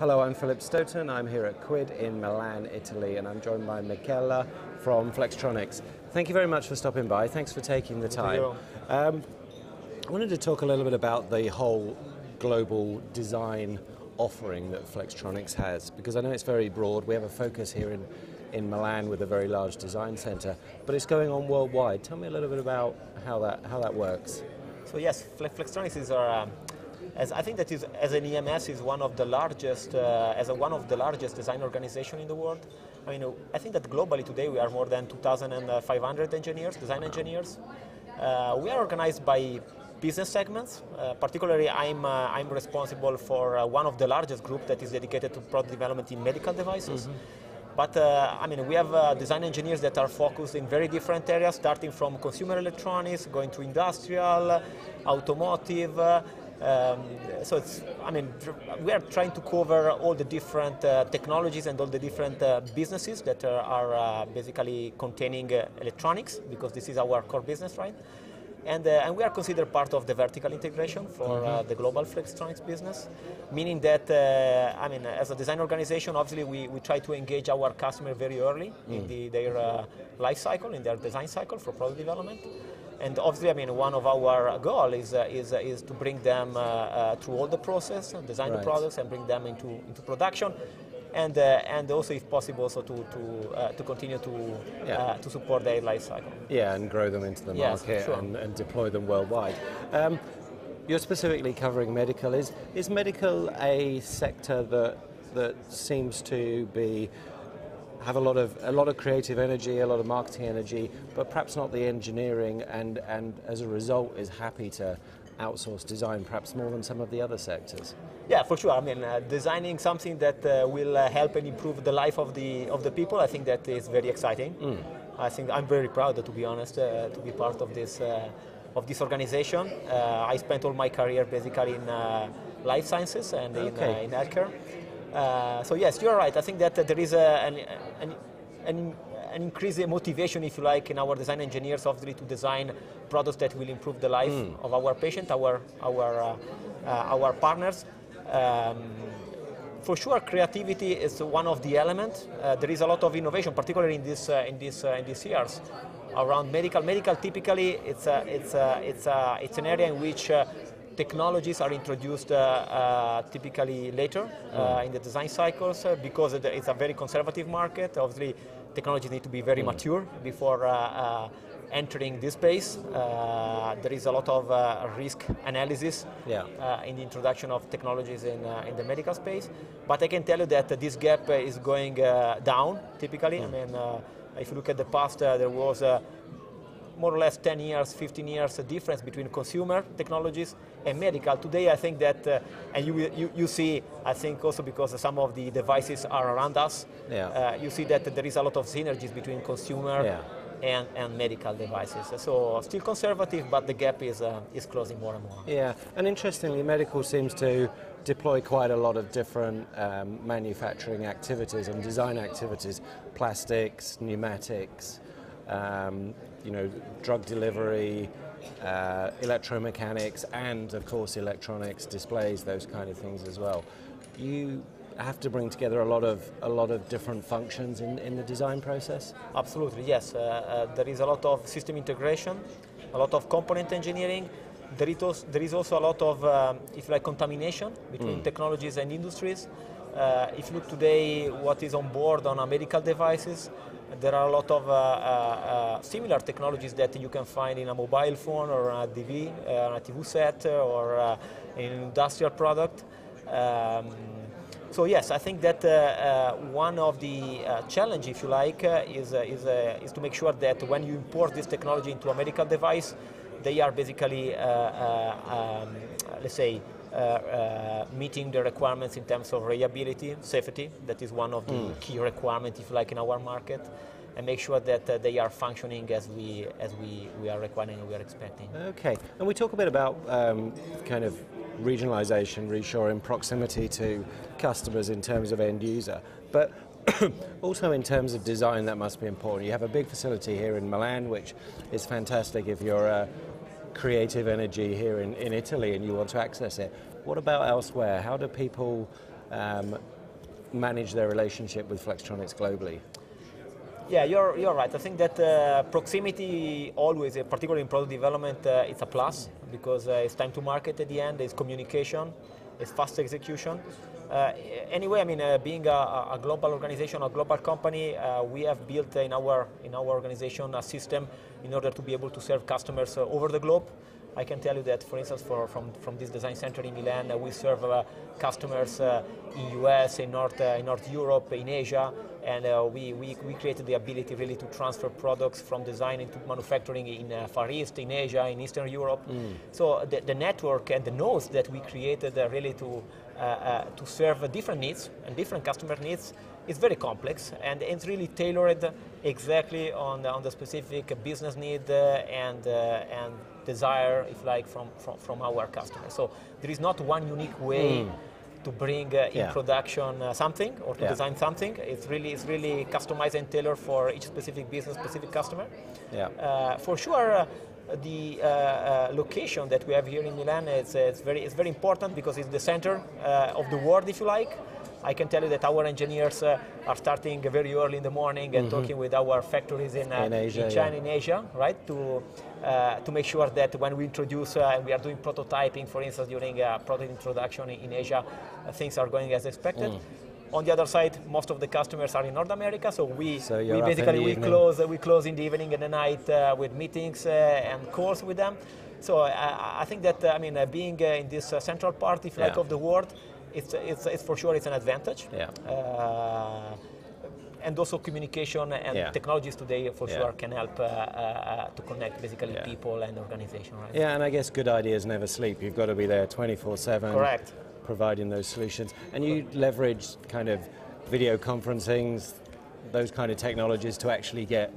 Hello, I'm Philip Stoten. I'm here at Quid in Milan, Italy, and I'm joined by Michele from Flextronics. Thank you very much for stopping by. Thanks for taking the time. Um, I wanted to talk a little bit about the whole global design offering that Flextronics has, because I know it's very broad. We have a focus here in, in Milan with a very large design center, but it's going on worldwide. Tell me a little bit about how that, how that works. So yes, Flextronics is our, um, as I think that is, as an EMS is one of the largest, uh, as a, one of the largest design organization in the world. I mean, I think that globally today we are more than 2,500 engineers, design engineers. Uh, we are organized by business segments. Uh, particularly, I'm, uh, I'm responsible for uh, one of the largest groups that is dedicated to product development in medical devices. Mm -hmm. But uh, I mean, we have uh, design engineers that are focused in very different areas, starting from consumer electronics, going to industrial, automotive. Uh, um, so it's, I mean, we are trying to cover all the different uh, technologies and all the different uh, businesses that are, are uh, basically containing electronics, because this is our core business, right? And, uh, and we are considered part of the vertical integration for uh, mm-hmm. the global Flextronics business, meaning that, uh, I mean, as a design organization, obviously we, we try to engage our customer very early mm. in the, their uh, life cycle, in their design cycle for product development. And obviously, I mean, one of our goal is, uh, is, uh, is to bring them through all the process, design right. the products and bring them into, into production and uh, and also if possible also to to uh, to continue to yeah. uh, to support their life cycle. Yeah, and grow them into the yes, market sure. and, and, deploy them worldwide. Um, you're specifically covering medical. Is is medical a sector that that seems to be have a lot of a lot of creative energy, a lot of marketing energy, but perhaps not the engineering, and and as a result is happy to outsource design perhaps more than some of the other sectors? Yeah, for sure. I mean, uh, designing something that uh, will uh, help and improve the life of the of the people, I think that is very exciting. Mm. I think I'm very proud, to be honest, uh, to be part of this uh, of this organization. Uh, I spent all my career basically in life sciences and okay. in, in healthcare. So yes, you're right. I think that there is a, an, an, an an increased motivation, if you like, in our design engineers, obviously, to design products that will improve the life mm. of our patient, our our uh, uh, our partners. Um, for sure, creativity is one of the elements. Uh, there is a lot of innovation, particularly in this uh, in this uh, in these years, around medical. Medical typically it's a, it's a, it's a, it's an area in which uh, technologies are introduced uh, uh, typically later mm. in the design cycles because it's a very conservative market. Obviously, technologies need to be very mm. mature before uh, uh, entering this space. Uh, there is a lot of uh, risk analysis yeah. uh, in the introduction of technologies in, uh, in the medical space. But I can tell you that this gap is going down typically. Mm. I mean, if you look at the past, there was more or less 10 years, 15 years a difference between consumer technologies and medical. Today, I think that, uh, and you, you, you, see, I think also because some of the devices are around us, yeah. uh, you see that there is a lot of synergies between consumer yeah. and, and medical devices. So still conservative, but the gap is, uh, is closing more and more. Yeah, and interestingly, medical seems to deploy quite a lot of different um, manufacturing activities and design activities, plastics, pneumatics, um, you know, drug delivery, uh, electromechanics, and of course electronics, displays, those kind of things as well. You have to bring together a lot of a lot of different functions in, in the design process. Absolutely, yes. Uh, uh, there is a lot of system integration, a lot of component engineering. There is also, there is also a lot of, um, if you like, contamination between mm. technologies and industries. Uh, if you look today, what is on board on medical devices, there are a lot of uh, uh, uh, similar technologies that you can find in a mobile phone or a TV, uh, a TV set or uh, an industrial product. Um, so yes, I think that uh, one of the challenge, if you like, is, is, is to make sure that when you import this technology into a medical device, they are basically, um, let's say, uh, uh, meeting the requirements in terms of reliability, safety. That is one of the mm. key requirements, if you like, in our market and make sure that uh, they are functioning as we as we, we are requiring and we are expecting. Okay, and we talk a bit about um, kind of regionalization, reshoring, proximity to customers in terms of end user, but also in terms of design that must be important. You have a big facility here in Milan, which is fantastic if you're a creative energy here in, in Italy and you want to access it. What about elsewhere? How do people um, manage their relationship with Flextronics globally? Yeah, you're, you're right. I think that uh, proximity always, particularly in product development, uh, it's a plus because uh, it's time to market at the end, it's communication, it's fast execution. Uh, anyway, I mean, uh, being a, a, global organization, a global company, we have built in our, in our organization a system in order to be able to serve customers over the globe. I can tell you that, for instance, for, from, from this design center in Milan, uh, we serve uh, customers uh, in US, in North, in North Europe, in Asia, and we, we, we created the ability really to transfer products from design into manufacturing in Far East, in Asia, in Eastern Europe. Mm. So the, the network and the nodes that we created really to, to serve different needs and different customer needs is very complex and it's really tailored exactly on the, on the specific business need uh, and, uh, and desire, if like, from, from, from our customers. So there is not one unique way mm. To bring uh, in yeah. production uh, something or to yeah. design something. It's really, it's really customized and tailored for each specific business, specific customer. Yeah. Uh, for sure, uh, the uh, uh, location that we have here in Milan is it's very, it's very important because it's the center of the world, if you like. I can tell you that our engineers uh, are starting very early in the morning and mm -hmm. talking with our factories in, uh, in, Asia, in China, yeah. in Asia, right, to uh, to make sure that when we introduce uh, and we are doing prototyping, for instance, during a product introduction in, Asia, uh, things are going as expected. Mm. On the other side, most of the customers are in North America, so we, so we basically we close we close in the evening and the night with meetings and calls with them. So I think that I mean being in this central part, if yeah. like, of the world, it's, it's, it's for sure it's an advantage. Yeah. Uh, and also communication and yeah. technologies today for yeah. sure can help uh, uh, to connect basically yeah. people and organization. Right? Yeah, and I guess good ideas never sleep. You've got to be there 24/7. Correct. Providing those solutions, and you leverage kind of video conferencing, those kind of technologies to actually get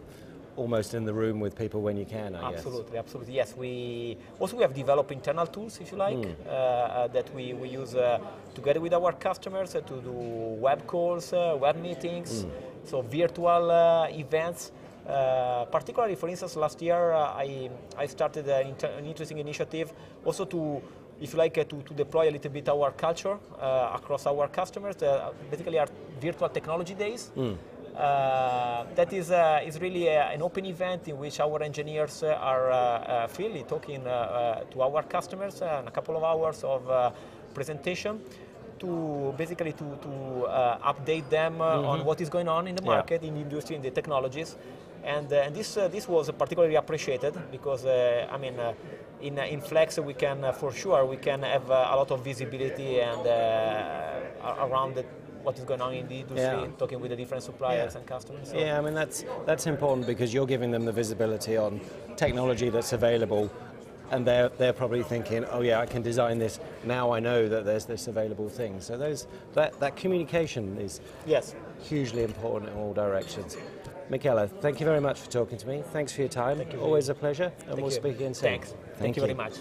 almost in the room with people when you can, I absolutely, guess. Absolutely, Yes, we also we have developed internal tools, if you like, mm. uh, that we, we use uh, together with our customers uh, to do web calls, uh, web meetings, mm. so virtual uh, events. Uh, particularly, for instance, last year I, I started an, inter- an, interesting initiative also to if you like, uh, to, to deploy a little bit our culture uh, across our customers, uh, basically our virtual technology days. Mm. Uh, that is, uh, is really a, an open event in which our engineers uh, are uh, uh, freely talking to our customers in a couple of hours of presentation to basically to, to update them mm-hmm. on what is going on in the market, yeah. in the industry, in the technologies. And, and this, this was particularly appreciated because, I mean, in, in Flex we can, for sure, we can have a lot of visibility and around the what is going on in the industry, yeah. talking with the different suppliers yeah. and customers. So. Yeah, I mean that's that's important because you're giving them the visibility on technology that's available, and they're they're probably thinking, oh yeah, I can design this. Now I know that there's this available thing. So those that that communication is yes hugely important in all directions. Michele, thank you very much for talking to me. Thanks for your time. Always a pleasure, and thank we'll you. speak again soon. Thanks. Thank, thank you very much.